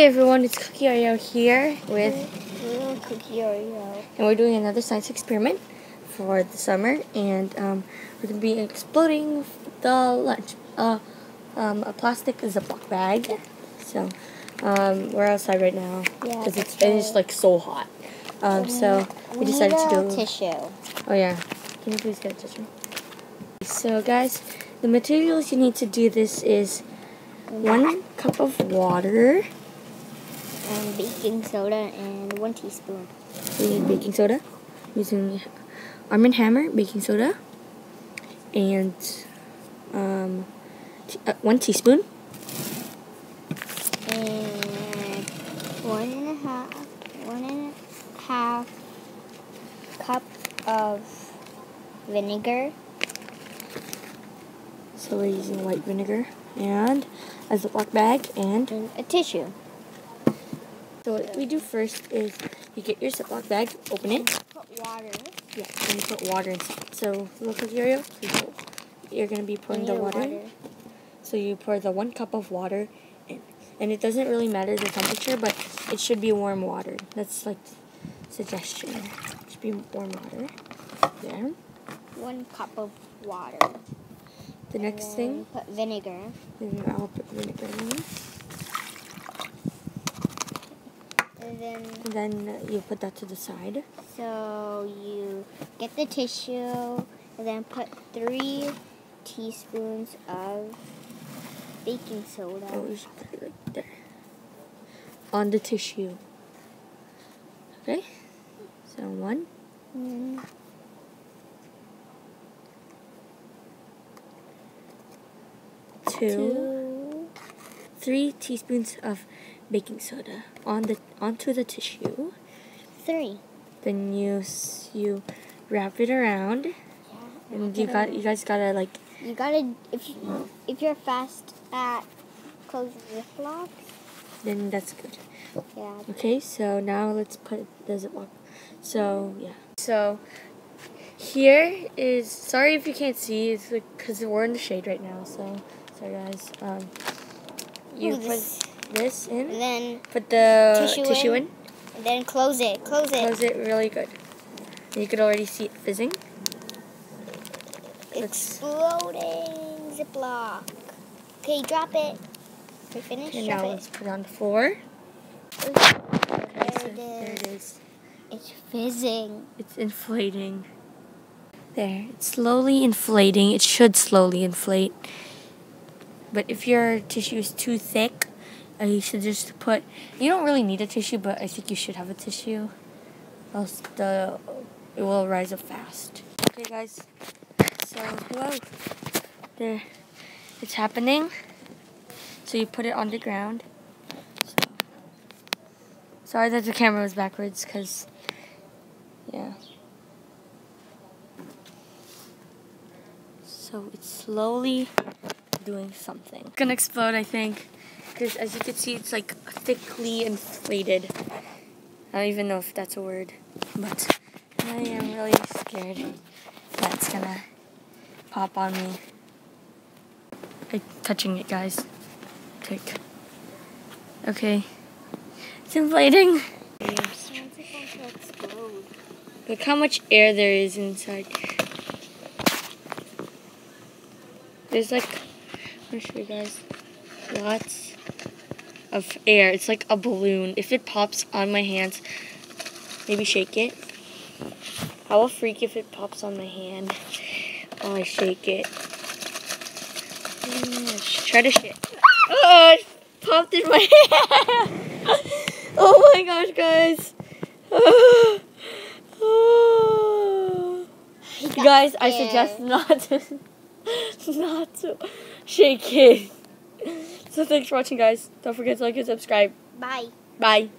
Hey everyone, it's Cookie Oreo here with Cookie Oreo. and we're doing another science experiment for the summer and um, we're going to be exploding the lunch uh, um, a plastic Ziploc bag. So um, we're outside right now Yeah, because it's, that's it's like so hot. Um, so we decided need to do tissue. oh yeah. Can you please get a tissue? So guys the materials you need to do this is one cup of water And baking soda and one teaspoon. We need baking soda using Arm & Hammer baking soda and um, uh, one teaspoon And one and a half one and a half cup of vinegar. so we're using white vinegar and a Ziploc bag and And a tissue. So what we do first is you get your Ziploc bag open it Put water. yeah and you put water inside so look at Oreo you're gonna be pouring the Need water. So you pour the one cup of water in. And it doesn't really matter the temperature, but it should be warm water. That's like suggestion. It should be warm water. There. One cup of water. The next And thing, Put vinegar. then I'll put vinegar in. And then And then you put that to the side. So you get the tissue and then put three teaspoons of baking soda. Oh, you should put it like there. On the tissue. Okay? So one, Mm, two, two, three teaspoons of baking soda on the onto the tissue. three. Then you you wrap it around, Yeah. and you got you guys gotta like You gotta if you, if you're fast at closing Ziploc, then that's good. yeah. Okay, so now let's put the ziploc. So yeah. So here is sorry if you can't see. It's because we're in the shade right now. So sorry guys. Um, you Ooh, put this- this And in. then Put the Tissue tissue, in. in. and then close it. Close it. Close it really good. And you could already see it fizzing. Exploding Ziploc. Okay, drop it. We finished. And now it. let's put it on the floor. Okay, Okay, so there there it is. It's fizzing. It's inflating. There, it's slowly inflating. It should slowly inflate. But if your tissue is too thick, uh, you should just put. You don't really need a tissue, but I think you should have a tissue. Else the it will rise up fast. Okay, guys. So whoa, there, it's happening. So you put it on the ground. So, sorry that the camera was backwards, cause yeah. So it's slowly doing something. It's gonna explode, I think. Because as you can see, it's like thickly inflated. I don't even know if that's a word. But I am really scared that it's gonna pop on me. I'm touching it, guys. Tick. Okay. It's inflating. Look how much air there is inside. There's like, me show you guys, lots of air. It's like a balloon. If it pops on my hands, maybe shake it. I will freak if it pops on my hand while I shake it. Try to shake. Oh, it popped in my hand. oh my gosh, guys. Oh. Guys, I suggest not to not to shake it. So thanks for watching guys. Don't forget to like and subscribe. Bye. Bye.